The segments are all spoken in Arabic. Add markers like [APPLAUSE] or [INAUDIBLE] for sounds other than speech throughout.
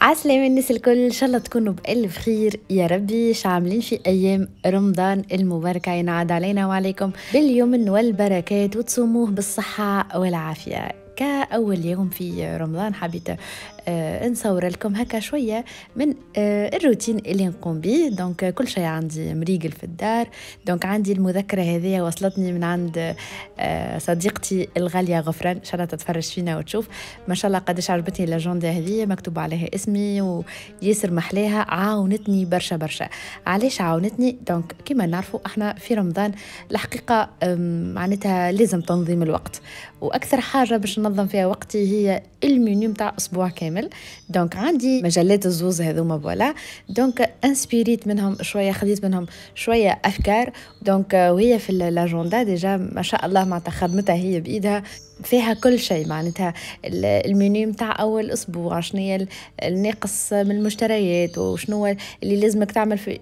عسلامة الناس الكل إن شاء الله تكونوا بألف خير. يا ربي عاملين في أيام رمضان المباركة ينعاد علينا وعليكم باليمن والبركات وتصوموه بالصحة والعافية. كأول يوم في رمضان حبيت آه نصور لكم هكا شوية من آه الروتين اللي نقوم به. donc كل شيء عندي مريقل في الدار. donc عندي المذكرة هذه وصلتني من عند آه صديقتي الغالية غفران. إن شاء الله تتفرج فينا وتشوف. ما شاء الله قداش عجبتني l'agenda هذه. مكتوب عليها اسمي وياسر محلاها. عاونتني برشا برشا. علاش عاونتني؟ donc كما نعرفوا إحنا في رمضان الحقيقة معناتها لازم تنظيم الوقت. وأكثر حاجة باش ننظم فيها وقتي هي المنيو متاع أسبوع كامل. donc عندي مجلات الزوز هذوما voilà donc inspirit منهم شوية خديت منهم شوية أفكار. donc وهي في ال agenda déjà ما شاء الله معناتها خدمتها هي بإيدها. فيها كل شيء معناتها المنيو متاع أول أسبوع شنو الناقص من المشتريات وشنو اللي لازمك تعمل في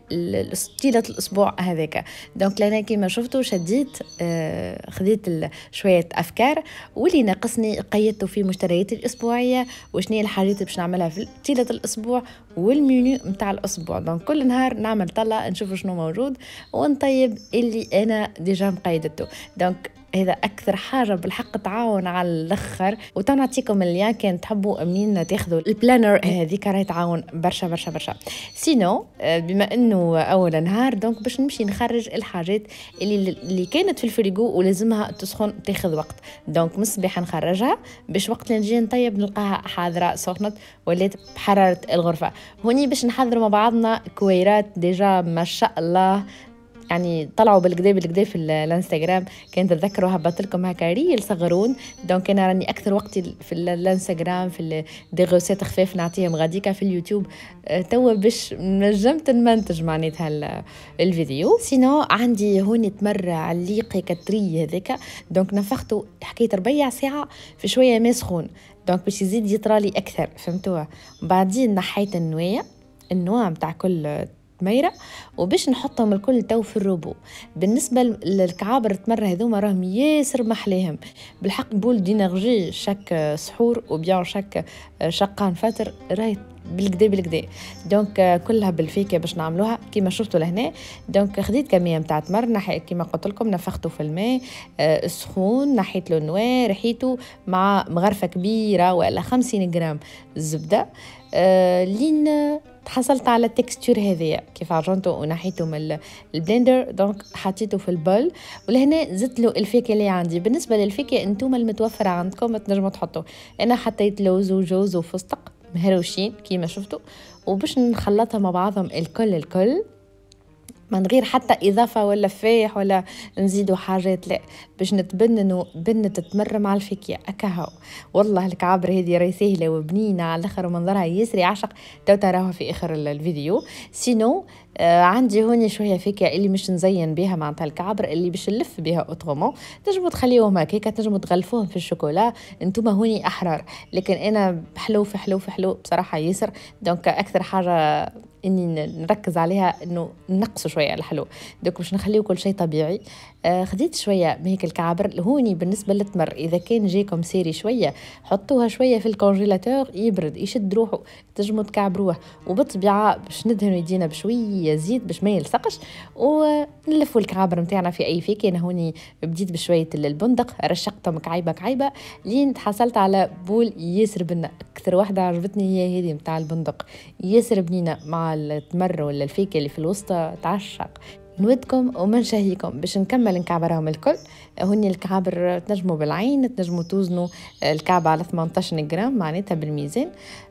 طيلة الأسبوع هذاك donc لهنا كيما شفتوا شديت آه خذيت شوية أفكار واللي ناقصني قيدته في مشترياتي الأسبوعية وشنو الحاجات باش نعملها في طيلة الأسبوع والمنيو متاع الأسبوع. donc كل نهار نعمل طلة نشوف شنو موجود ونطيب اللي أنا déjà مقيدته. donc هذا أكثر حاجة بالحق تعاون على الأخر. وتو نعطيكم ال lien كان تحبوا منين تاخذوا ال planner؟ هذيك راهي تعاون برشا برشا برشا. sinon آه، بما إنه أول نهار donc باش نمشي نخرج الحاجات اللي اللي كانت في الفريغو ولازمها تسخن تاخذ وقت. donc من الصباح نخرجها باش وقت اللي نجي نطيب نلقاها حاضرة سخنت ولات بحرارة الغرفة. هوني باش نحضروا مع بعضنا كويرات déjà ما شاء الله. يعني طلعوا بالكدا بالكدا في الانستغرام. كنت تذكروا هبط لكم هكا reel صغرون. donc أنا راني أكثر وقتي في الانستغرام في des recettes خفاف نعطيهم غاديكا في اليوتيوب. أه، توا باش نجمت نمنتج معناتها الفيديو. sinon عندي هون تمر عليق كتري هذاك donc نفخته حطيت ربيع ساعة في شوية ماء سخون. donc باش يزيد يطرالي أكثر فهمتوا؟ بعدين نحيت النواية. النوع متاع كل تميرة وباش نحطهم الكل تو في الروبو بالنسبة للكعابر التمرة هذوما راهم ياسر محليهم بالحق بول دينرجي شك سحور وبيان شك شقان فاتر راهي بالكدا بالكدا دونك كلها بالفيكة باش نعملوها كيما شفتوا لهنا. دونك خديت كمية نتاع تمر نحي كيما قلت لكم نفخته في الماء آه سخون نحيت له النواه رحيته مع مغرفة كبيرة ولا 50 جرام زبدة. آه لين تحصلت على ال texture هذايا كيف عجنته ونحيته من ال blender. donc حطيته في ال bol. ولهنا زدت له الفاكهه اللي عندي. بالنسبة للفاكهه أنتم المتوفرة عندكم تنجموا تحطوا أنا حطيت لوز وجوز وفستق مهروشين كيما شفتوا. وباش نخلطها مع بعضهم الكل الكل من غير حتى إضافة ولا فايح ولا نزيدوا حاجات لا باش نتبننوا بنة تمر مع الفاكية أكهو والله الكعابر هذه راهي سهلة وبنينة على الآخر ومنظرها يسري عشق تو تراها في آخر الفيديو. sinon آه عندي هوني شوية فاكية اللي مش نزين بها معناتها الكعبر اللي باش نلف بها autrement تنجموا تخليوهم هكاك تنجموا تغلفوهم في الشوكولا. أنتم هوني أحرار. لكن أنا حلو في حلو في حلو بصراحة ياسر. donc أكثر حاجة إني نركز عليها إنه نقص شوية الحلو donc باش نخليو كل شيء طبيعي. خديت شوية هيك الكعبر هوني بالنسبة للتمر. إذا كان جاكم سيري شوية حطوها شوية في ال congélateur يبرد يشد روحه تنجموا تكعبروه وبالطبيعة باش ندهنوا يدينا بشوية زيت باش ما يلصقش ونلفوا الكعابر نتاعنا في أي فاكية. أنا هوني بديت بشوية البندق رشقتهم كعيبة كعيبة. لين تحصلت على boules ياسر بنه أكثر واحدة عجبتني هي هذه نتاع البندق. ياسر بنينة مع التمر ولا الفاكية اللي في الوسطى تعشق. نودكم ومن شهيكم باش نكمل نكعبرهم الكل هني الكعبر تنجموا بالعين تنجموا توزنوا الكعبة على 18 جرام معناتها بالميزان.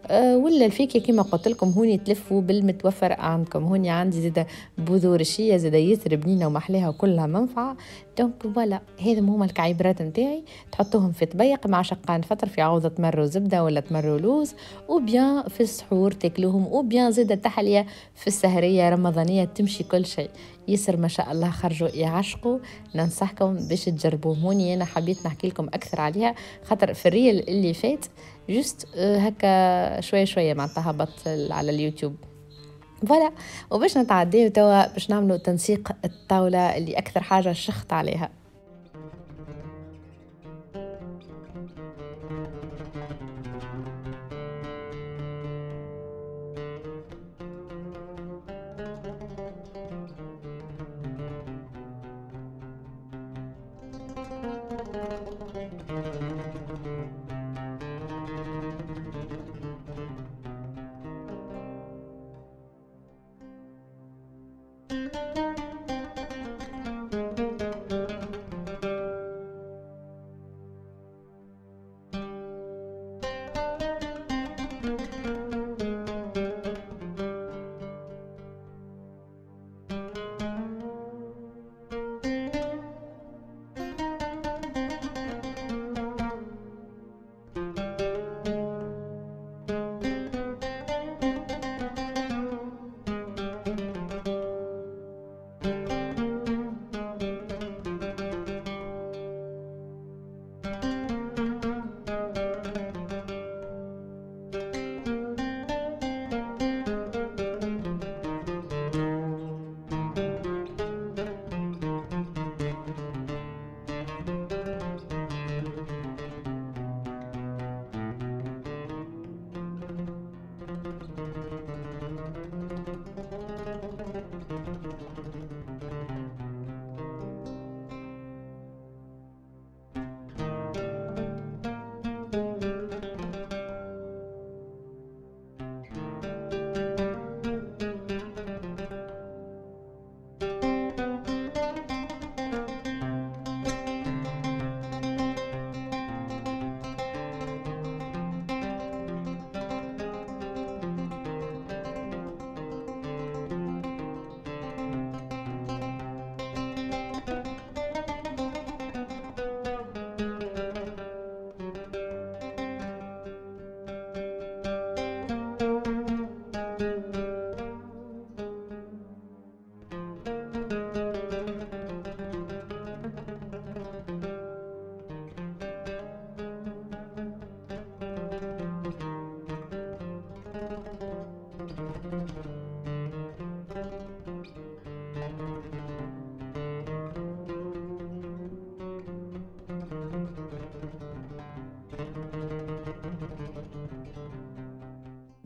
أه ولا الفيكة كما قلت لكم هوني تلفوا بالمتوفر عندكم هوني عندي زيدا بذور الشيا زيدا ياسر بنينة ومحلاها وكلها منفعة. دونك فوالا هذم هما الكعيبرات نتاعي تحطوهم في طبيق مع شقان فطر في عوضة تمروا زبدة ولا تمروا لوز وبيان في السحور تاكلوهم وبيان زادة تحلية في السهرية رمضانية تمشي كل شيء. يسر ما شاء الله خرجوا يعشقوا. ننصحكم باش تجربوهم هوني أنا حبيت نحكي لكم أكثر عليها خاطر في ال reel اللي فات juste آه، هكا شوية شوية معناتها هبط على اليوتيوب. voilà وباش نتعديو توا باش نعملوا تنسيق الطاولة اللي أكثر حاجة شخت عليها.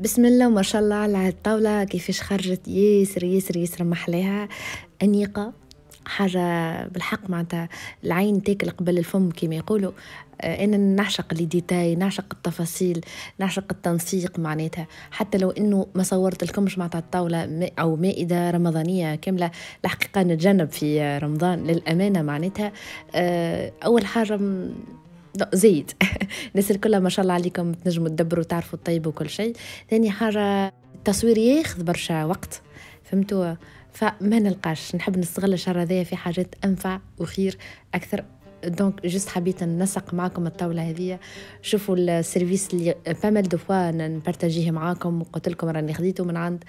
بسم الله وما شاء الله على الطاولة. كيفاش خرجت ياسر ياسر ياسر محلاها. أنيقة حاجة بالحق معناتها العين تاكل قبل الفم كما يقولوا. آه، أنا نعشق لي ديتاي نعشق التفاصيل نعشق التنسيق معناتها. حتى لو إنه ما صورت لكمش معناتها الطاولة أو مائدة رمضانية كاملة الحقيقة نتجنب في رمضان للأمانة معناتها. آه، أول حاجة زيد. [LAUGHS] الناس الكل ما شاء الله عليكم تنجموا تدبروا وتعرفوا الطيب وكل شيء. ثاني حاجة التصوير ياخذ برشا وقت فهمتوا؟ فما نلقاش. نحب نستغل الشهر هذايا في حاجات أنفع وخير أكثر. donc juste حبيت ننسق معكم الطاولة هذه. شوفوا ال service اللي pas mal de fois نبارتاجيه معاكم وقلت لكم راني خديته من عند.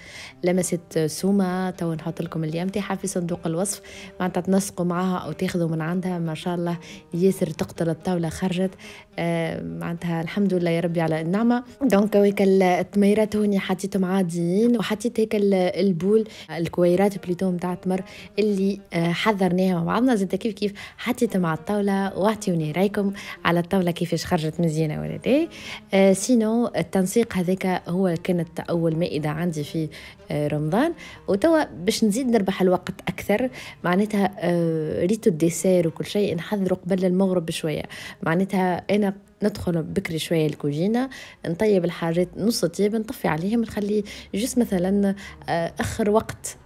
لمست سوما تو نحط لكم ال lien نتاعها في صندوق الوصف. معناتها تنسقوا معاها أو تاخذوا من عندها. ما شاء الله ياسر تقتل الطاولة خرجت. آه معناتها الحمد لله يا ربي على النعمة. donc هيك التميرات هوني حطيتهم عاديين. وحطيت هيك ال bol الكويرات بليتو نتاع التمر اللي آه حضرناها مع بعضنا. زاد كيف كيف؟ حطيت مع الطاولة. الطاولة واعطيوني رأيكم على الطاولة كيفاش خرجت مزيانة ولا لا آه sinon التنسيق هذاك هو كانت أول مائدة عندي في آه رمضان. وتوا باش نزيد نربح الوقت أكثر معناتها آه ريتو ال dessert وكل شيء نحضره قبل المغرب بشوية. معناتها أنا ندخل بكري شوية الكوجينة نطيب الحاجات نص طيب نطفي عليهم نخلي juste مثلا آه، أخر وقت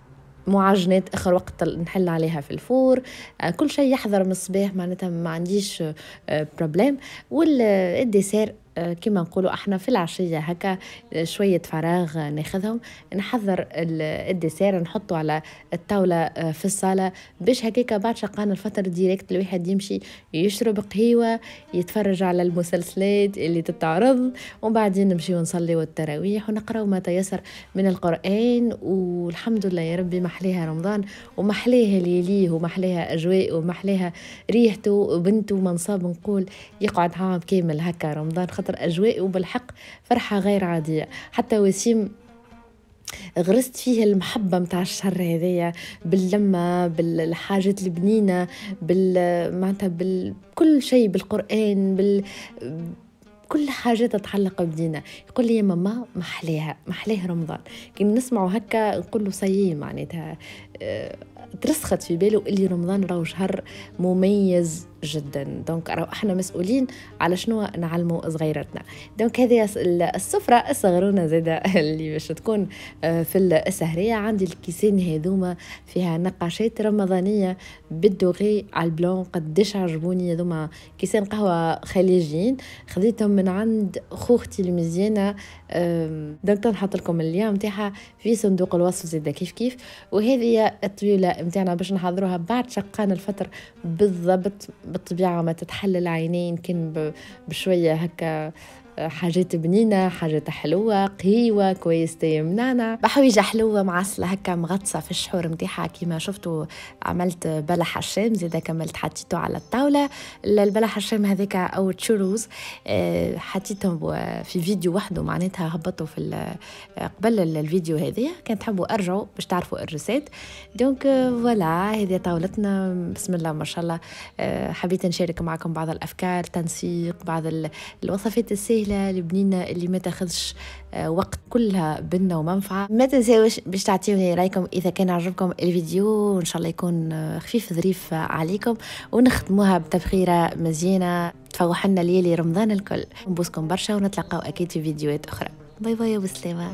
معجنات آخر وقت نحل عليها في ال four. آه، كل شيء يحضر من الصباح معناتها ما عنديش problème وال dessert آه، كما نقولوا إحنا في العشية هكا آه، شوية فراغ ناخذهم نحضر ال dessert نحطه على الطاولة آه، في الصالة باش هكاك بعد شقان الفطر direct الواحد يمشي يشرب قهيوة يتفرج على المسلسلات اللي تتعرض وبعدين نمشي ونصلي التراويح ونقرأ ما تيسر من القرآن والحمد لله يا ربي محليها رمضان ومحليها لياليه ومحليها أجواء ومحليها ريحته وبنته منصاب نقول يقعد عام كامل هكا رمضان خاطر أجواء وبالحق فرحة غير عادية. حتى وسيم غرست فيه المحبة متاع الشهر هذايا باللمة بالحاجات البنينة بال بكل شيء بالقرآن بال كل حاجة تتعلق بدينا يقول لي يا ماما محليها محليه رمضان. كي نسمعه هكا نقول له سيي معناتها أه ترسخت في باله اللي رمضان راهو شهر مميز جدا. donc راهو إحنا مسؤولين على شنو؟ نعلموا صغيرتنا. donc هذه السفرة الصغرونة زادة [LAUGHS] اللي باش تكون آه، في السهرية. عندي الكيسين هذوما فيها نقاشات رمضانية بال doré على ال blanc قديش عجبوني. هذوما كيسين قهوة خليجيين. خذيتهم من عند خوختي المزيانة. donc نحط لكم ال lien نتاعها في صندوق الوصف زاده كيف كيف؟ وهذه نتاعنا باش نحضروها بعد شقان الفطر بالضبط بالطبيعة ما تتحل العينين كان بشوية هكا حاجات بنينة حاجات حلوة قهيوة كويس تيمنانا بحويجة حلوة معسلة هكا مغطسة في الشحور متاعها كيما شفتوا عملت بلح الشام زيدا كملت حطيته على الطاولة. البلح الشام هذاك أو تشوروز آه، حطيتهم في فيديو وحده معناتها هبطوا في قبل الفيديو هذا كان تحبوا ارجعوا باش تعرفوا ال recettes. donc voilà هذه طاولتنا. بسم الله ما شاء الله. آه، حبيت نشارك معكم بعض الأفكار تنسيق بعض الوصفات السهلة. السهلة البنينة اللي ما تاخذش آه، وقت كلها بنا ومنفعة ما تنساوش باش تعطيوني رأيكم إذا كان عجبكم الفيديو. وإن شاء الله يكون آه، خفيف ظريف عليكم ونختموها بتبخيرة مزيانة. تفوح لنا ليالي رمضان الكل. نبوسكم برشا ونتلقاو أكيد في فيديوهات أخرى. باي باي وبسلامة